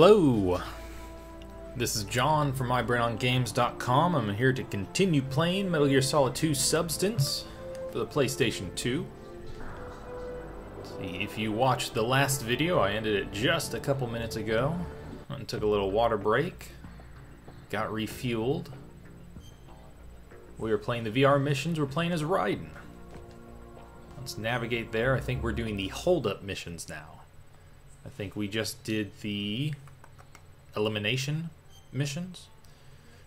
Hello! This is John from MyBrainOnGames.com. I'm here to continue playing Metal Gear Solid 2 Substance for the PlayStation 2. See, if you watched the last video, I ended it just a couple minutes ago. And took a little water break. Got refueled. We were playing the VR missions, we're playing as Raiden. Let's navigate there. I think we're doing the hold-up missions now. I think we just did the elimination missions.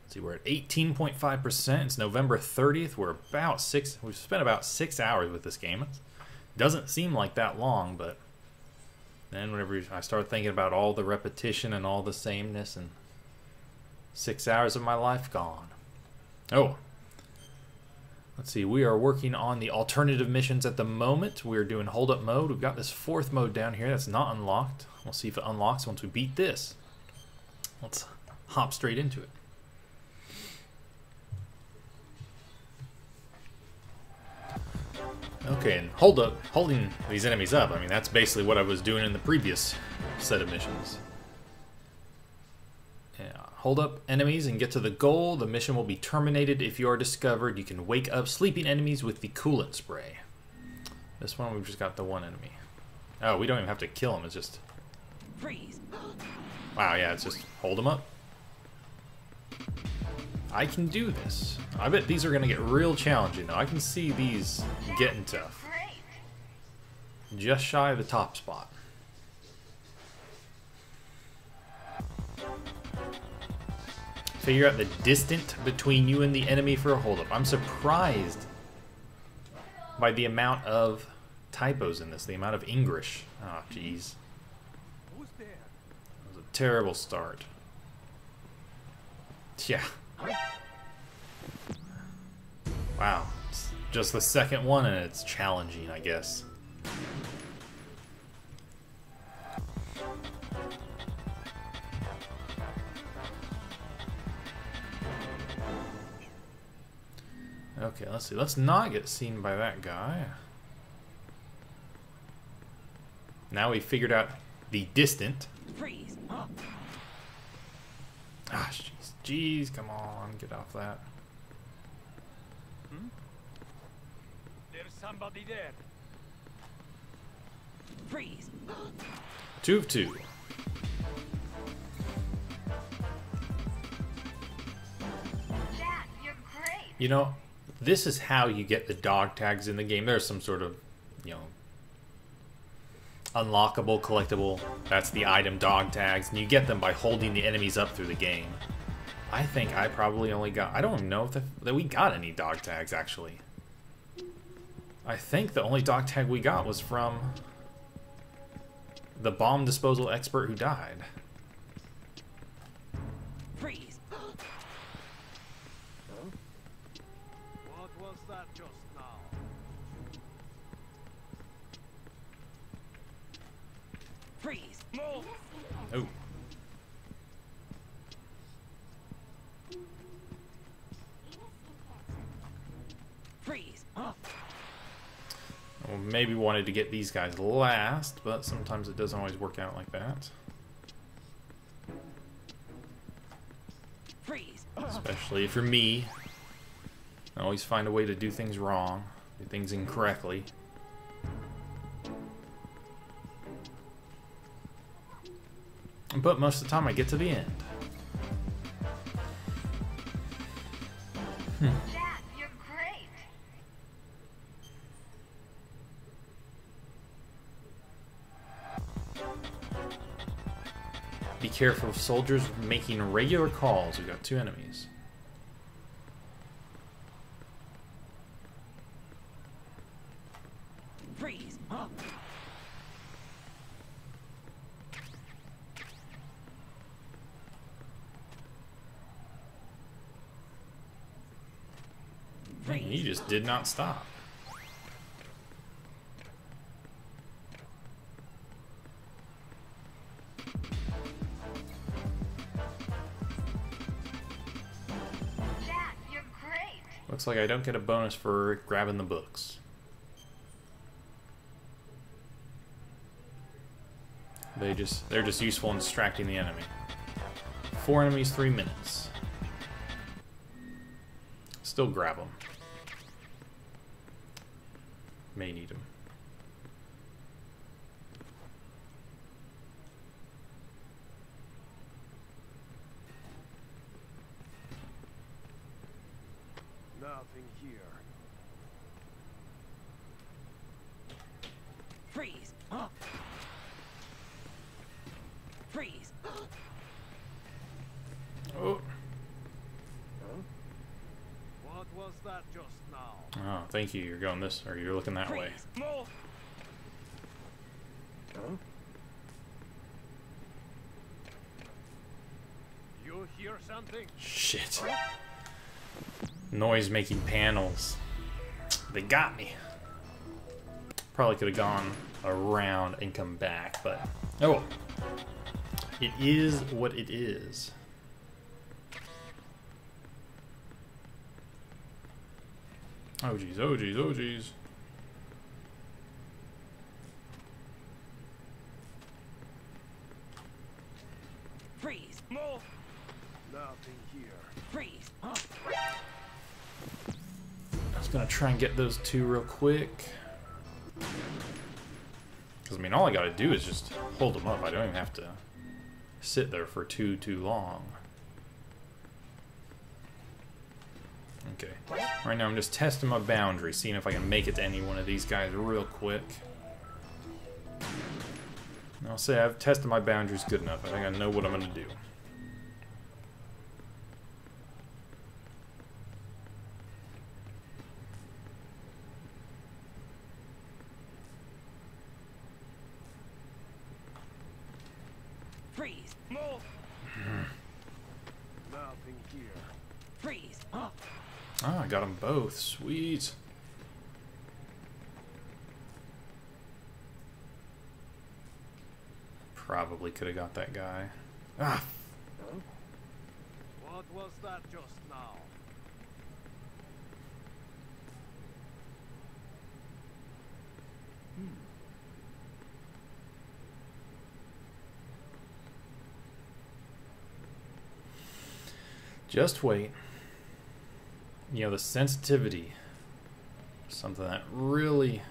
Let's see, we're at 18.5%. It's November 30th. We're about six. We've spent about six hours with this game. It doesn't seem like that long, but then whenever I start thinking about all the repetition and all the sameness, and six hours of my life gone. Oh, Let's see, we are working on the alternative missions at the moment. We're doing hold up mode. We've got this fourth mode down here that's not unlocked. We'll see if it unlocks once we beat this. Let's hop straight into it. Okay, and hold up, holding these enemies up, I mean, that's basically what I was doing in the previous set of missions. Yeah, hold up enemies and get to the goal. The mission will be terminated if you are discovered. You can wake up sleeping enemies with the coolant spray. This one, we've just got the one enemy. Oh, we don't even have to kill him, it's just... Freeze. Wow, yeah, it's just hold them up. I can do this. I bet these are going to get real challenging. I can see these getting tough. Just shy of the top spot. Figure out the distance between you and the enemy for a holdup. I'm surprised by the amount of typos in this, the amount of English. Oh, jeez. That was a terrible start. Yeah. Wow. It's just the second one and it's challenging, I guess. Okay, let's see. Let's not get seen by that guy. Now we figured out the distant. Freeze. Jeez. Jeez, come on. Get off that. Hmm? There's somebody there. Freeze. Two of two. Jack, you're great. You know, this is how you get the dog tags in the game. There's some sort of, you know, unlockable, collectible. That's the item dog tags, and you get them by holding the enemies up through the game. I think I probably only got. I don't know if the, that we got any dog tags actually. I think the only dog tag we got was from the bomb disposal expert who died. Maybe wanted to get these guys last, but sometimes it doesn't always work out like that. Freeze. Especially if you're me. I always find a way to do things wrong, do things incorrectly. But most of the time I get to the end. Careful soldiers making regular calls. We've got two enemies. Freeze. Man, he just did not stop. Looks like I don't get a bonus for grabbing the books. They just they're just useful in distracting the enemy. Four enemies, three minutes. Still grab them. May need them. Nothing here. Freeze. Freeze. Oh, What was that just now? oh, thank you. You're going this, or you're looking that way. Freeze. More. You hear something? Shit. Noise making panels. They got me. Probably could have gone around and come back, but oh well. It is what it is. Oh geez, oh geez, oh geez. Freeze. More. Nothing here. Freeze. I was gonna try and get those two real quick. Because, I mean, all I gotta do is just hold them up. I don't even have to sit there for too, too long. Okay. Right now I'm just testing my boundary, seeing if I can make it to any one of these guys real quick. I'll say I've tested my boundaries good enough. I think I know what I'm gonna do. Freeze. More. Nothing here. Freeze. Ah, I got them both. Sweet. Probably could have got that guy. Ah, What was that just now? just wait. You know, the sensitivity, something that really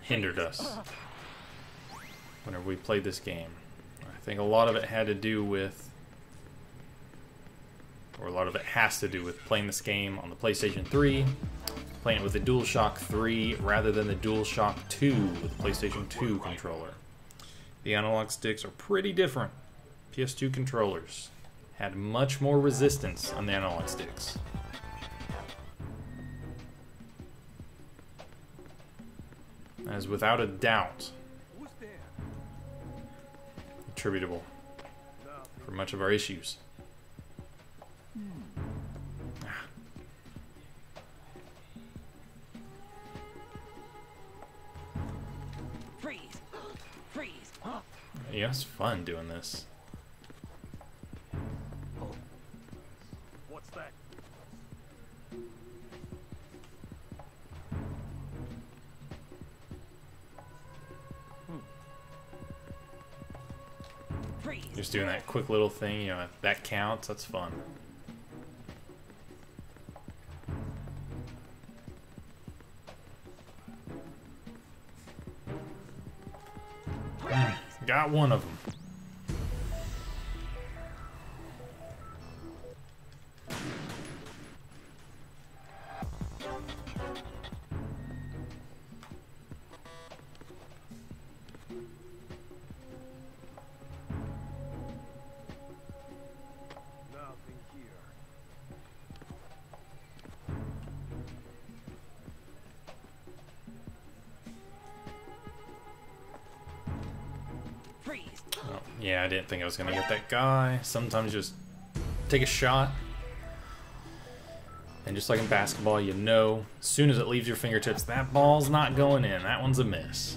hindered us whenever we played this game. I think a lot of it had to do with, or a lot of it has to do with playing this game on the PlayStation 3, playing it with the DualShock 3 rather than the DualShock 2 with the PlayStation 2 controller. The analog sticks are pretty different. PS2 controllers had much more resistance on the analog sticks. That is without a doubt attributable for much of our issues. Freeze. Freeze. Yeah, it's fun doing this. Quick little thing, you know, that counts, that's fun. Got one of them. Didn't think I was gonna get that guy. Sometimes just take a shot. And just like in basketball, you know, as soon as it leaves your fingertips, that ball's not going in. That one's a miss.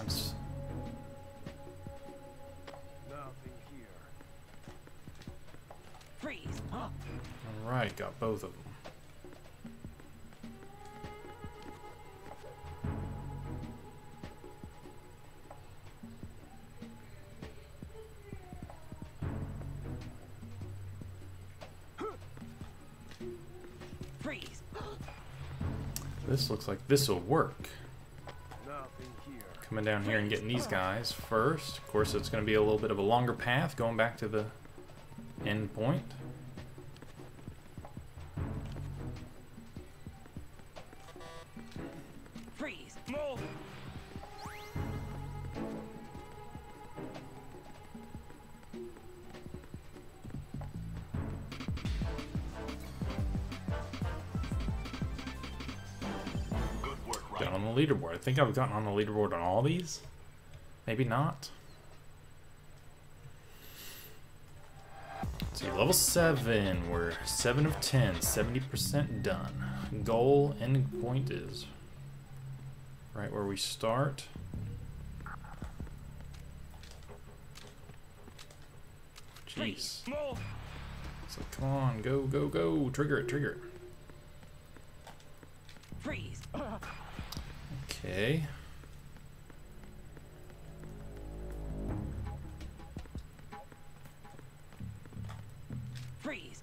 I'm s- Nothing here. Freeze. Alright, got both of them. This looks like this will work. Coming down here and getting these guys first. Of course, it's going to be a little bit of a longer path going back to the end point. Leaderboard. I think I've gotten on the leaderboard on all these. Maybe not. See, level 7. We're 7 of 10. 70% done. Goal end point is right where we start. Jeez. So come on, go, go, go. Trigger it, trigger it. Freeze. Okay. Freeze.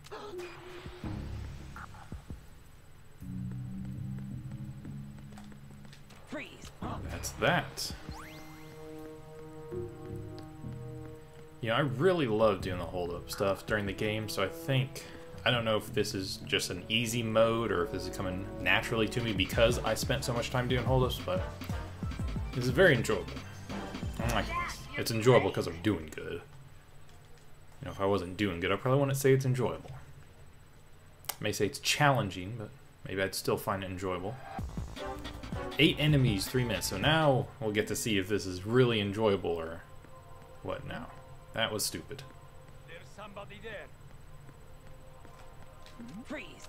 Freeze. That's that. Yeah, I really love doing the hold up stuff during the game, so I think I don't know if this is just an easy mode or if this is coming naturally to me because I spent so much time doing hold ups, but this is very enjoyable. Like. It's enjoyable because I'm doing good. You know, if I wasn't doing good, I probably wouldn't say it's enjoyable. I may say it's challenging, but maybe I'd still find it enjoyable. Eight enemies, three minutes. So now we'll get to see if this is really enjoyable or what now. That was stupid. There's somebody there. Freeze.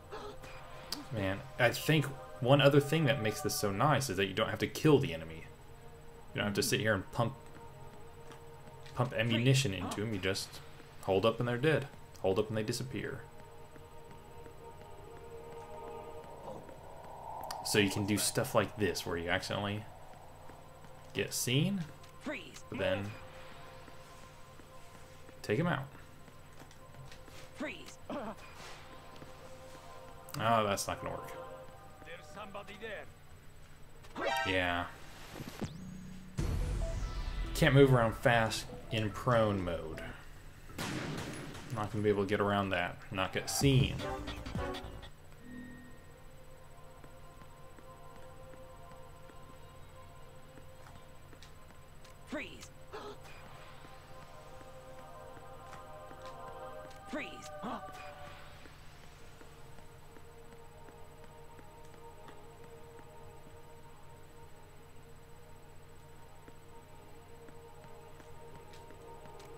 Man, I think one other thing that makes this so nice is that you don't have to kill the enemy. You don't have to sit here and pump pump ammunition into them. You just hold up and they're dead. Hold up and they disappear. So you can do stuff like this where you accidentally get seen, but then take them out. Freeze. Oh, that's not gonna work. There's somebody there. Yeah. Can't move around fast in prone mode. Not gonna be able to get around that. Not get seen.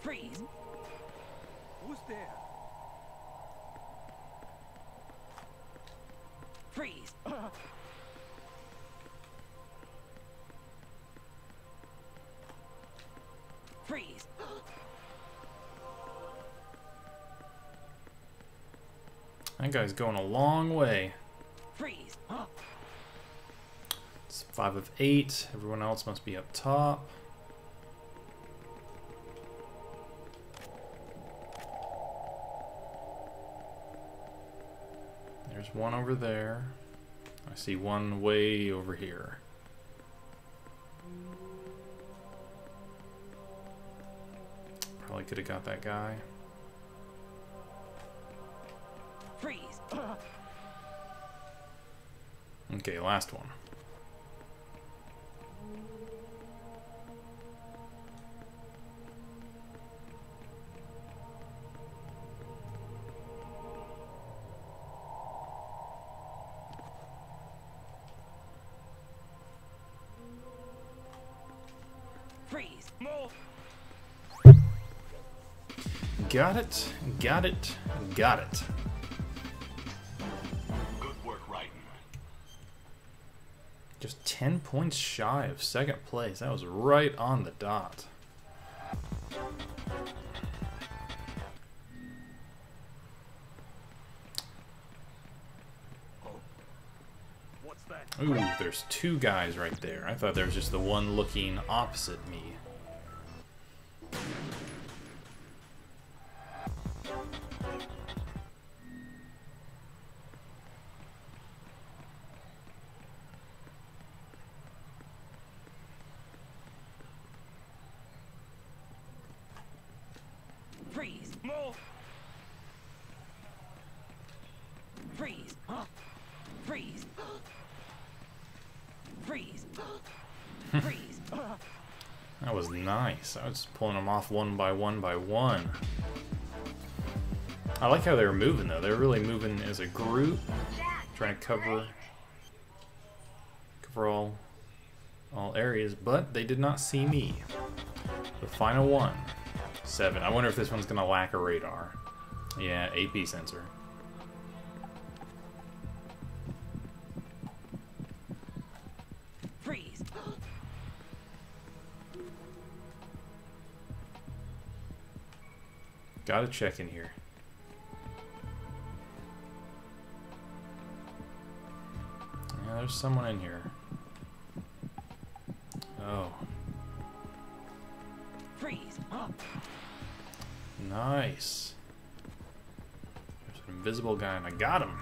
Freeze. Who's there? Freeze. Freeze. That guy's going a long way. Freeze. It's five of eight. Everyone else must be up top. One over there. I see one way over here. Probably could have got that guy. Freeze. Okay, last one. Got it, got it, got it. Good work, Raiden. Just 10 points shy of second place. That was right on the dot. Ooh, there's two guys right there. I thought there was just the one looking opposite me. Nice. I was pulling them off one by one by one. I like how they were moving though. They're really moving as a group, trying to cover cover all all areas, but they did not see me. The final one, seven. I wonder if this one's gonna lack a radar. Yeah, AP sensor. Gotta check in here. Yeah, there's someone in here. Oh, Freeze. up. nice. There's an invisible guy and I got him.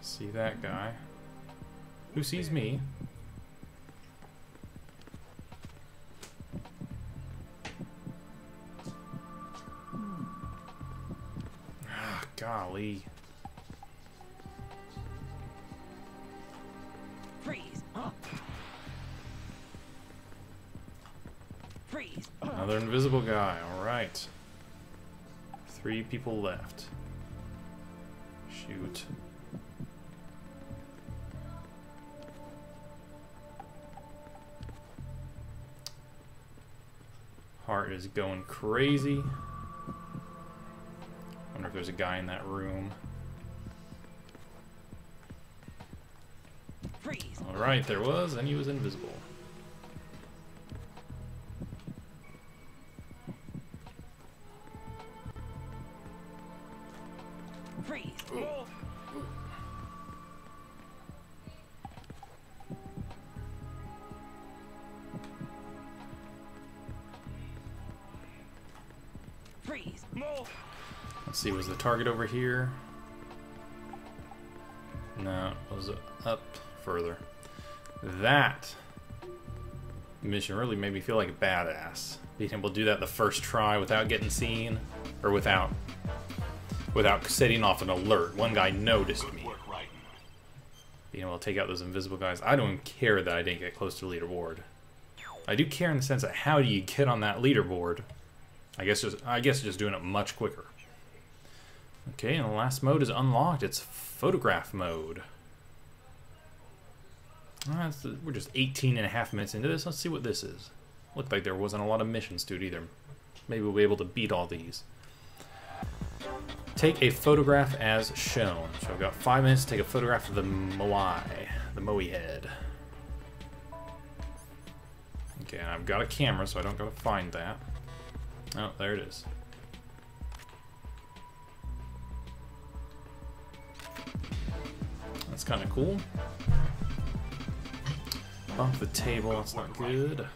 See that guy? Who sees me? Ah, golly. Freeze. Freeze. Another invisible guy, alright. Three people left. Shoot. Heart is going crazy. Wonder if there's a guy in that room. Alright, there was, and he was invisible. Target over here? No, it was up further. That mission really made me feel like a badass. Being able to do that the first try without getting seen, or without without setting off an alert. One guy noticed me. Being able to take out those invisible guys. I don't care that I didn't get close to the leaderboard. I do care in the sense that how do you get on that leaderboard? I guess just I guess just doing it much quicker. Okay, and the last mode is unlocked. It's photograph mode. That's the- we're just 18 and a half minutes into this. Let's see what this is. Looked like there wasn't a lot of missions to it either. Maybe we'll be able to beat all these. Take a photograph as shown. So I've got five minutes to take a photograph of the Moai, the Moai head. Okay, and I've got a camera, so I don't gotta find that. Oh, there it is. That's kind of cool. Bump the table, that's not good.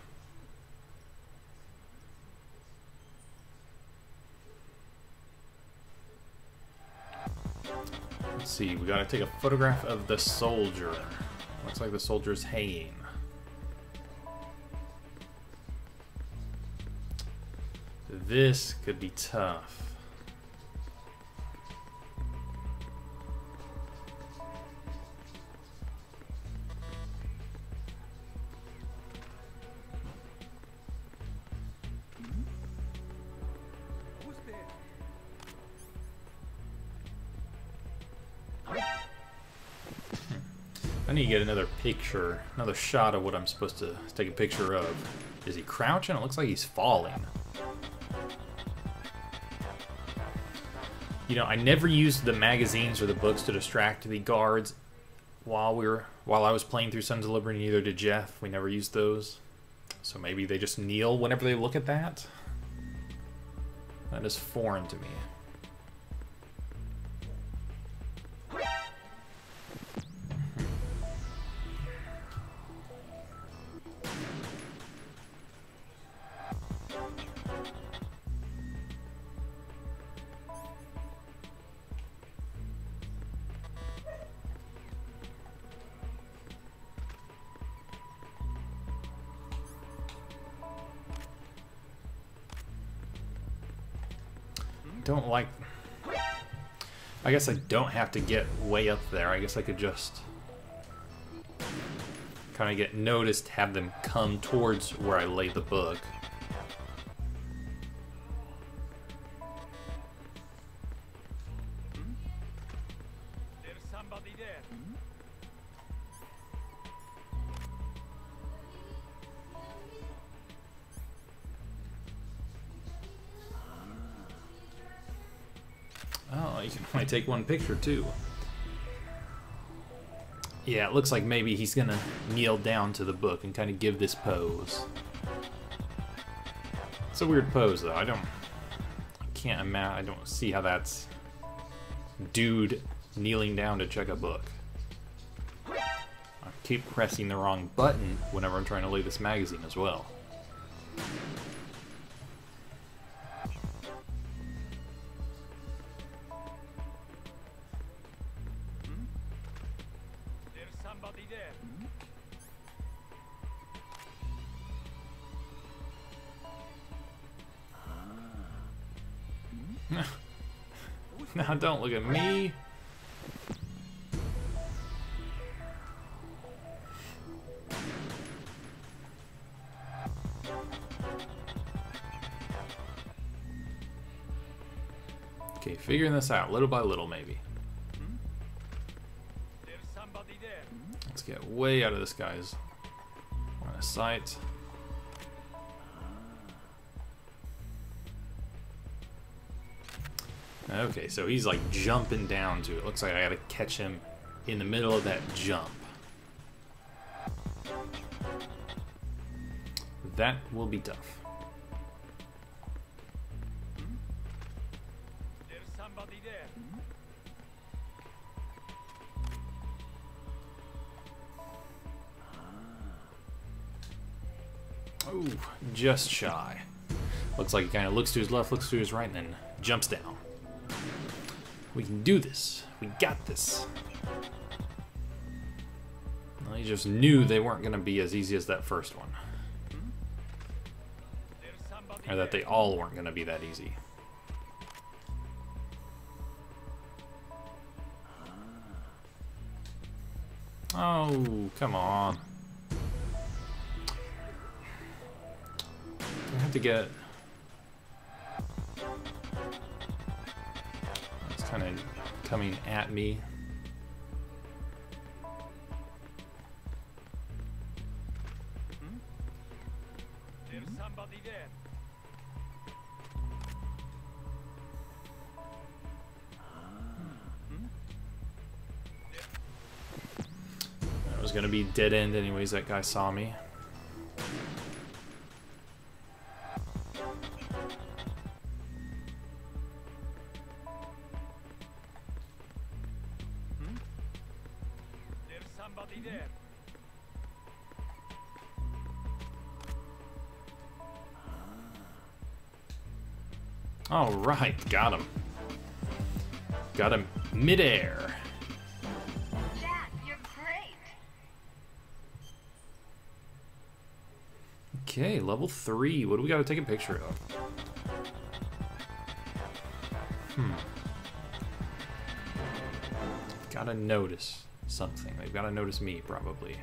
Let's see, we gotta take a photograph of the soldier. Looks like the soldier's hanging. This could be tough. Need to get another picture, another shot of what I'm supposed to take a picture of. Is he crouching? It looks like he's falling. You know, I never used the magazines or the books to distract the guards while we were while I was playing through Sons of Liberty. Neither did Jeff. We never used those. So maybe they just kneel whenever they look at that. That is foreign to me. Don't like... I guess I don't have to get way up there. I guess I could just kind of get noticed, have them come towards where I lay the book. Take one picture too. Yeah, it looks like maybe he's gonna kneel down to the book and kind of give this pose. It's a weird pose though. I don't, I can't imagine. I don't see how that's dude kneeling down to check a book. I keep pressing the wrong button whenever I'm trying to lay this magazine as well. Now don't look at me. Okay, figuring this out little by little, maybe. Let's get way out of this guy's line of sight. Okay, so he's like jumping down to it. Looks like I gotta catch him in the middle of that jump. That will be tough. There's somebody there. Ooh, just shy. Looks like he kind of looks to his left, looks to his right, and then jumps down. We can do this. We got this. I just knew they weren't going to be as easy as that first one. Or that they all weren't going to be that easy. Oh, come on. I have to get... kind of coming at me. There's somebody there. It was going to be dead end anyways, that guy saw me. Right, got him. Got him midair. Jack, you're great. Okay, level three. What do we got to take a picture of? Hmm. Gotta notice something. They've gotta notice me, probably.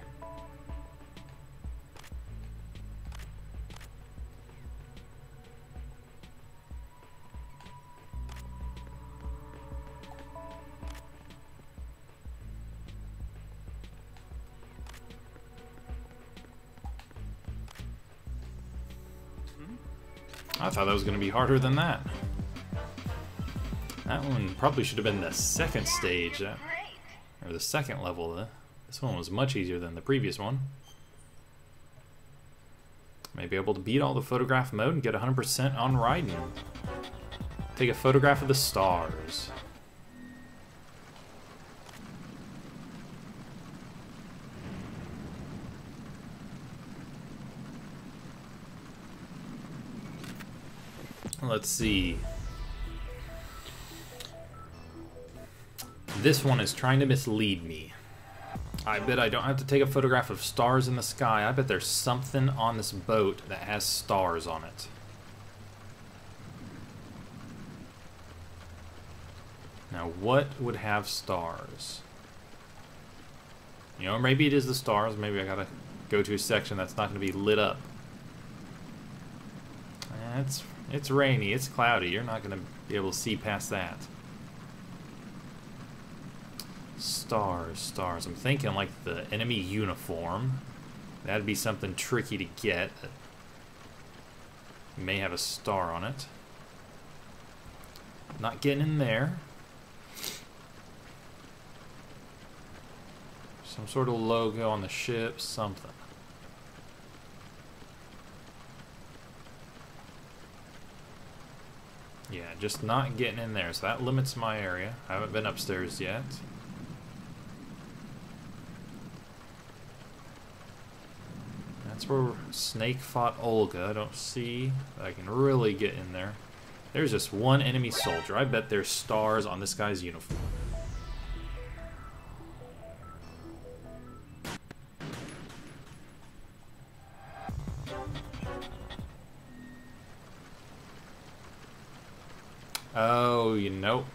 Thought that was going to be harder than that. That one probably should have been the second stage, great. or the second level. This one was much easier than the previous one. Maybe able to beat all the photograph mode and get 100% on Raiden. Take a photograph of the stars. Let's see. This one is trying to mislead me. I bet I don't have to take a photograph of stars in the sky. I bet there's something on this boat that has stars on it. Now, what would have stars? You know, maybe it is the stars. Maybe I gotta go to a section that's not gonna be lit up. Eh, It's rainy. It's cloudy. You're not gonna be able to see past that. Stars, stars. I'm thinking like the enemy uniform. That'd be something tricky to get. May have a star on it. Not getting in there. Some sort of logo on the ship, something. Yeah, just not getting in there, so that limits my area. I haven't been upstairs yet. That's where Snake fought Olga. I don't see I can really get in there. There's just one enemy soldier. I bet there's stars on this guy's uniform. Oh, you know.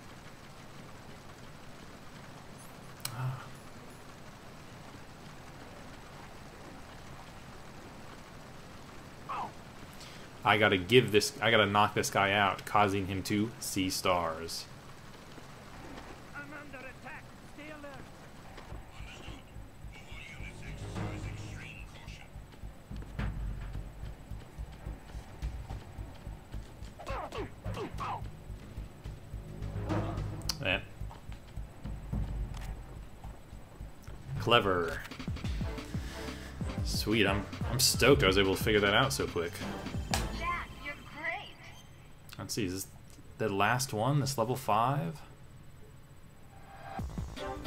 I gotta give this, I gotta knock this guy out, causing him to see stars. Sweet, I'm I'm stoked I was able to figure that out so quick. Jack, you're great. Let's see, is this the last one, this level 5?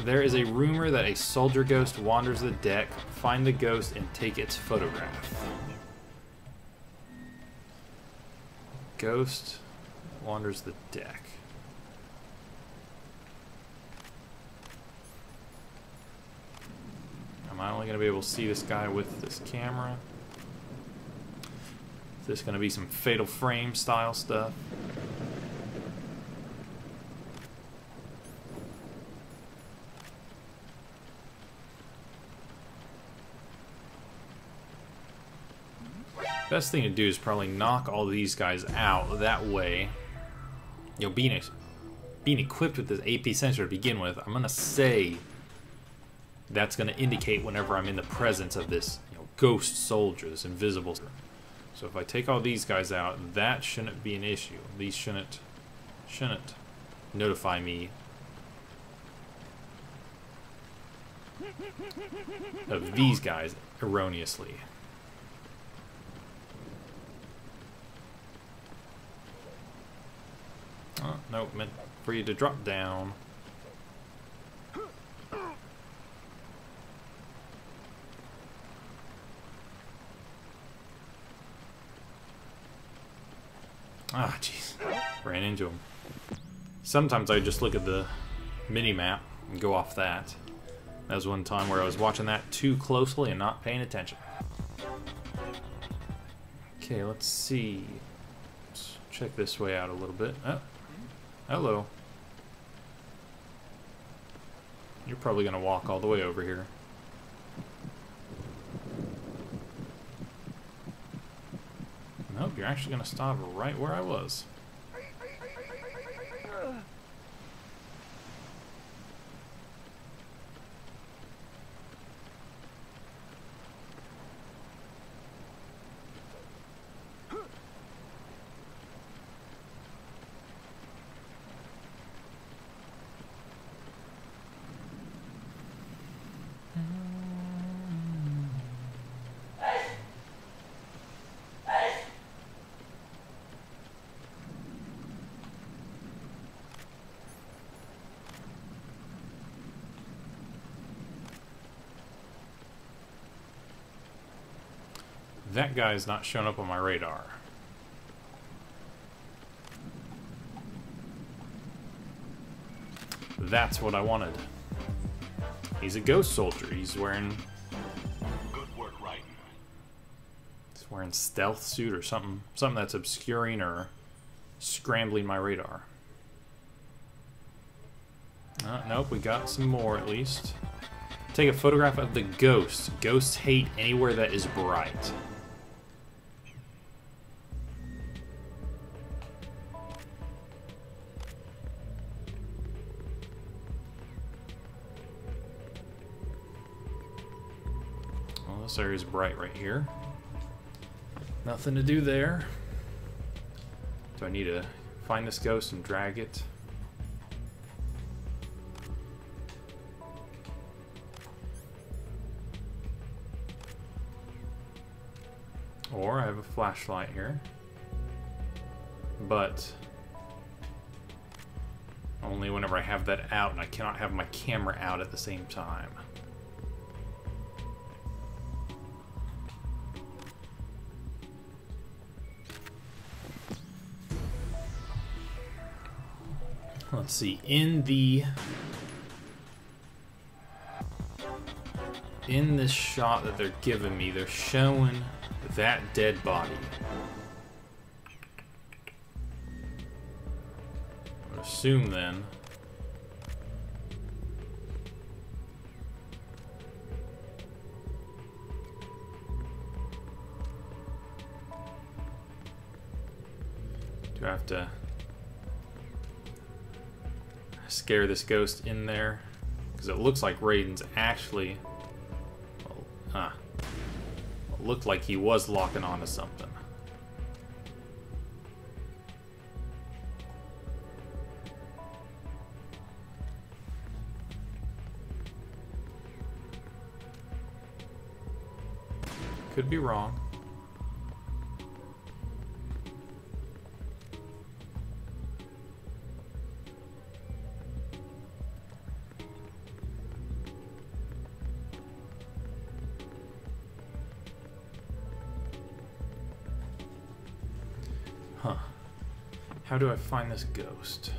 There is a rumor that a soldier ghost wanders the deck. Find the ghost and take its photograph. Ghost wanders the deck. Am I only going to be able to see this guy with this camera? Is this going to be some fatal frame style stuff? Best thing to do is probably knock all these guys out. That way, you know, being, being equipped with this AP sensor to begin with, I'm going to say that's going to indicate whenever I'm in the presence of this you know, ghost soldier, this invisible. So if I take all these guys out, that shouldn't be an issue. These shouldn't shouldn't notify me of these guys erroneously. Oh, no, meant for you to drop down. Ah, jeez. Ran into him. Sometimes I just look at the mini map and go off that. That was one time where I was watching that too closely and not paying attention. Okay, let's see. Let's check this way out a little bit. Oh, hello. You're probably going to walk all the way over here. You're actually going to stop right where I was. That guy's not showing up on my radar. That's what I wanted. He's a ghost soldier. He's wearing Good work, Raiden. he's wearing stealth suit or something something that's obscuring or scrambling my radar. Uh, nope, we got some more at least. Take a photograph of the ghost. Ghosts hate anywhere that is bright. This area is bright right here. Nothing to do there. Do I need to find this ghost and drag it? Or I have a flashlight here. But only whenever I have that out, and I cannot have my camera out at the same time. Let's see. In the in this shot that they're giving me, they're showing that dead body. I assume then. Do I have to scare this ghost in there? Because it looks like Raiden's actually well, ah, looked like he was locking onto something. Could be wrong. Huh. How do I find this ghost?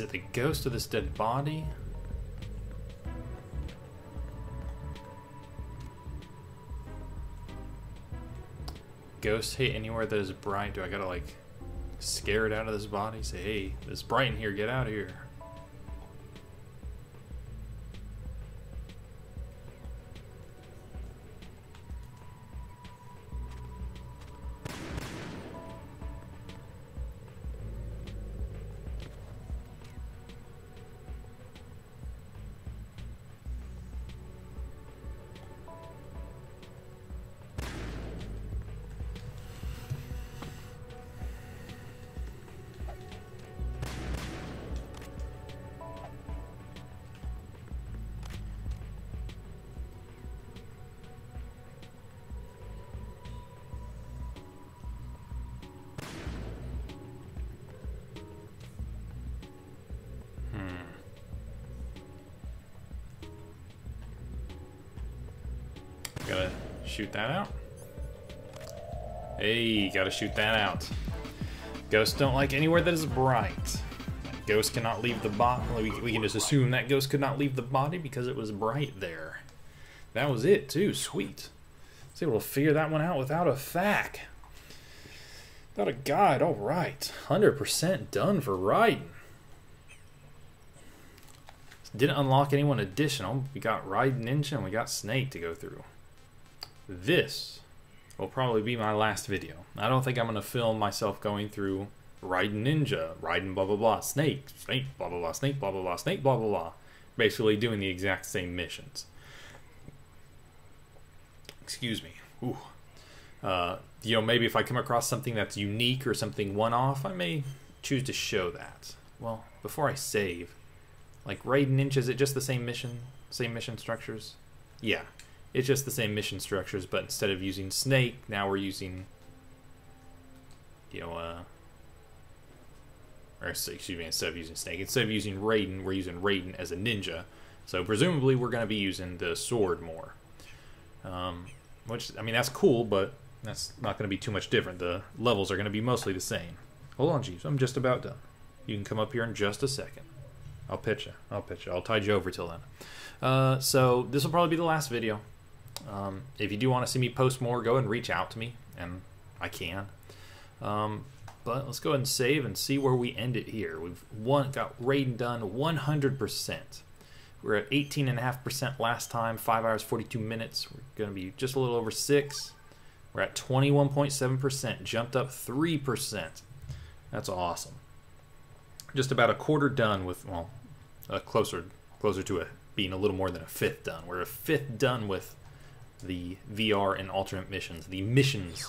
Is it the ghost of this dead body? Ghost hate anywhere that is bright. Do I gotta like scare it out of this body? Say, hey, it's bright in here, get out of here. Shoot that out. Hey, gotta shoot that out. Ghosts don't like anywhere that is bright. Ghost cannot leave the body. We, we can just assume that ghost could not leave the body because it was bright there. That was it, too. Sweet. Able to figure that one out without a fac. Without a guide. All right. 100% done for Raiden. Didn't unlock anyone additional. We got Raiden Ninja and we got Snake to go through. This will probably be my last video. I don't think I'm going to film myself going through Raiden Ninja, Raiden blah blah blah, Snake, Snake blah blah blah, Snake blah blah blah, Snake blah blah blah. Basically doing the exact same missions. Excuse me. Ooh. Uh, you know, maybe if I come across something that's unique or something one off, I may choose to show that. Well, before I save, like Raiden Ninja, is it just the same mission? Same mission structures? Yeah. It's just the same mission structures, but instead of using Snake, now we're using, you know, uh, or excuse me, instead of using Snake, instead of using Raiden, we're using Raiden as a ninja. So presumably we're going to be using the sword more. Um, which, I mean, that's cool, but that's not going to be too much different. The levels are going to be mostly the same. Hold on, Jeeves. I'm just about done. You can come up here in just a second. I'll pitch you. I'll pitch you. I'll tide you over till then. Uh, so this will probably be the last video. Um, if you do want to see me post more, go and reach out to me, and I can. Um, but let's go ahead and save and see where we end it here. We've one, got Raiden done 100%. We're at 18.5% last time, 5 hours 42 minutes. We're going to be just a little over 6. We're at 21.7%, jumped up 3%. That's awesome. Just about a quarter done with, well, uh, closer closer to a, being a little more than a fifth done. We're a fifth done with the VR and alternate missions, the missions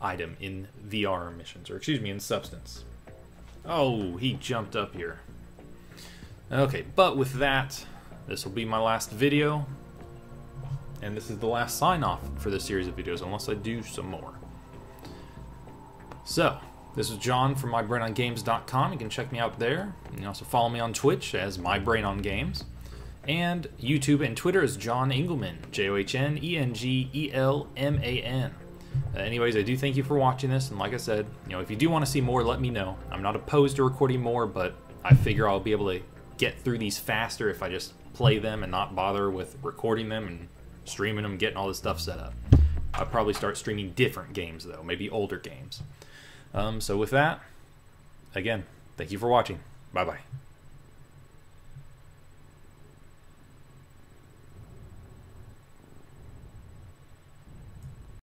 item in VR missions, or excuse me, in substance. Oh, he jumped up here. Okay, but with that, this will be my last video. And this is the last sign off for this series of videos, unless I do some more. So, this is John from MyBrainOnGames.com. You can check me out there. You can also follow me on Twitch as MyBrainOnGames. And YouTube and Twitter is John Engelman, J O H N E N G E L M A N. Uh, anyways, I do thank you for watching this, and like I said, you know, if you do want to see more, let me know. I'm not opposed to recording more, but I figure I'll be able to get through these faster if I just play them and not bother with recording them and streaming them, getting all this stuff set up. I'll probably start streaming different games though, maybe older games. Um, so with that, again, thank you for watching. Bye bye.